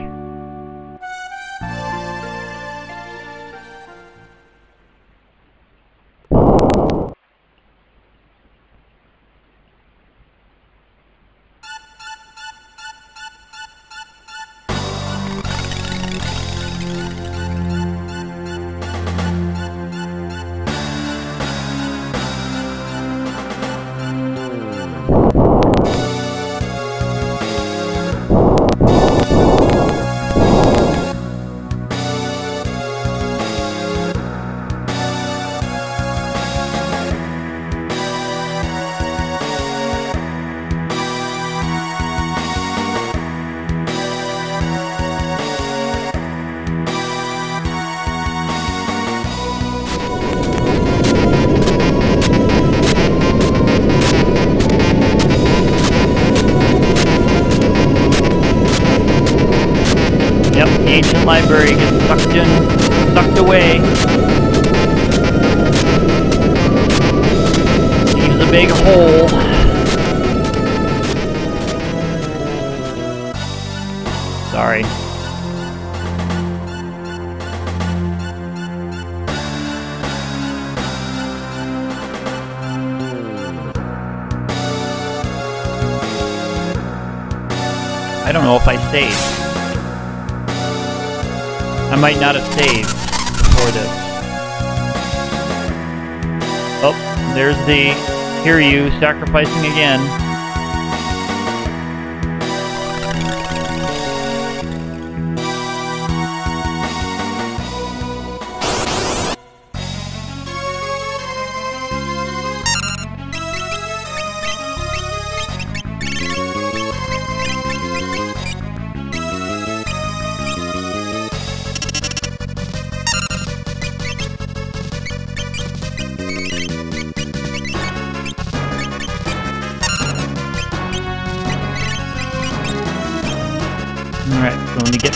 Hiryu sacrificing again.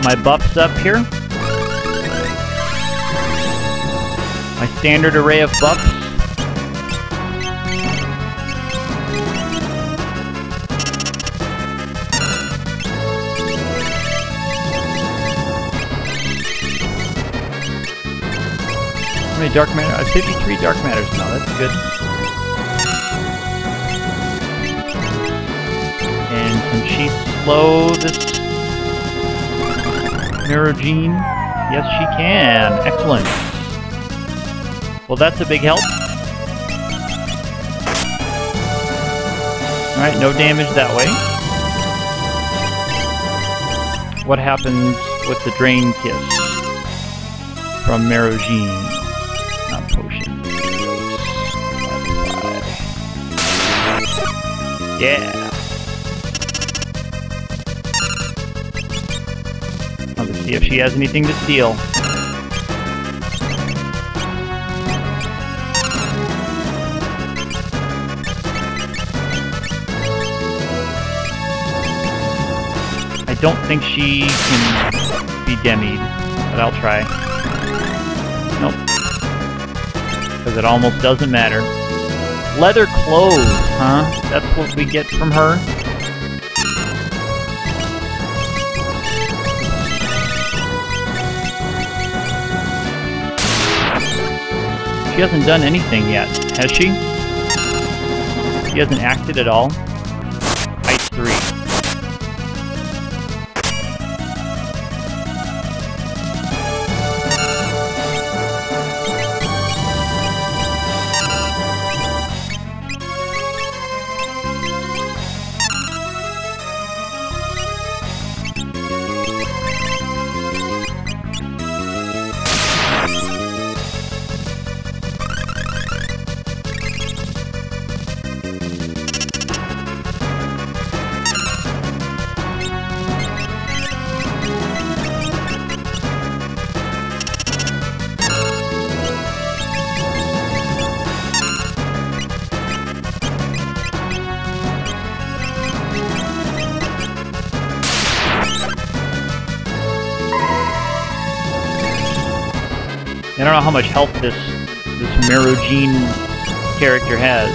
My buffs up here. My standard array of buffs. How many dark matter? Uh, 53 dark matters now, that's good. And can she slow this Merugene? Yes, she can. Excellent. Well, that's a big help. Alright, no damage that way. What happens with the Drain Kiss from Merugene? Not potion. Yeah. See if she has anything to steal. I don't think she can be demied, but I'll try. Nope. Because it almost doesn't matter. Leather clothes, huh? That's what we get from her? She hasn't done anything yet, has she? She hasn't acted at all? I don't know how much health this this Merugene character has.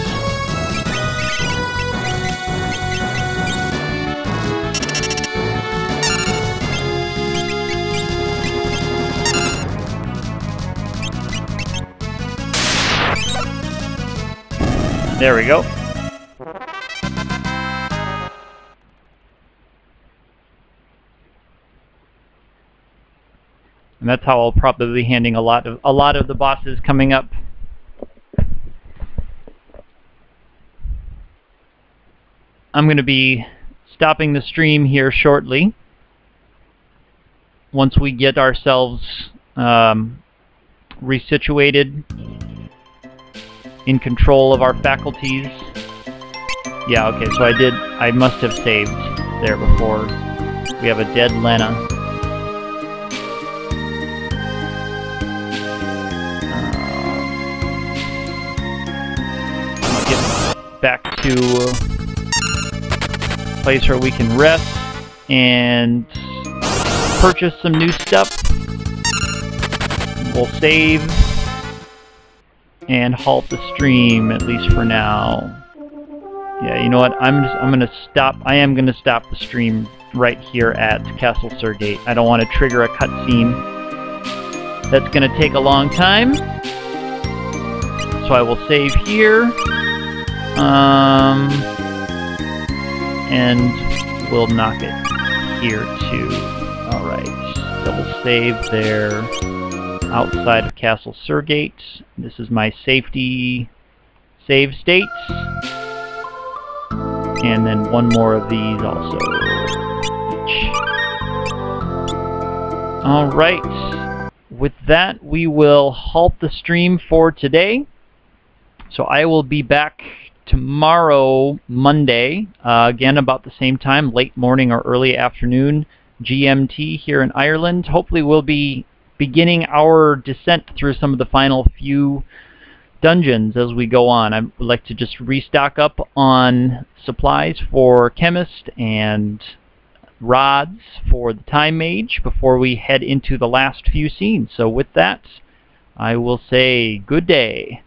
There we go. And that's how I'll probably be handling a lot of a lot of the bosses coming up. I'm going to be stopping the stream here shortly. Once we get ourselves um, resituated, in control of our faculties. Yeah, okay, so I did, I must have saved there before. We have a dead Lena. Back to a place where we can rest and purchase some new stuff. We'll save and halt the stream at least for now. Yeah, you know what? I'm just I'm gonna stop. I am gonna stop the stream right here at Castle Surgate. I don't want to trigger a cutscene. That's gonna take a long time. So I will save here. Um, and we'll knock it here too. Alright, we'll save there outside of Castle Surgate. This is my safety save state. And then one more of these also. Alright, with that we will halt the stream for today. So I will be back tomorrow, Monday, uh, again about the same time, late morning or early afternoon, GMT here in Ireland. Hopefully we'll be beginning our descent through some of the final few dungeons as we go on. I would like to just restock up on supplies for Chemist and rods for the time mage before we head into the last few scenes. So with that, I will say good day.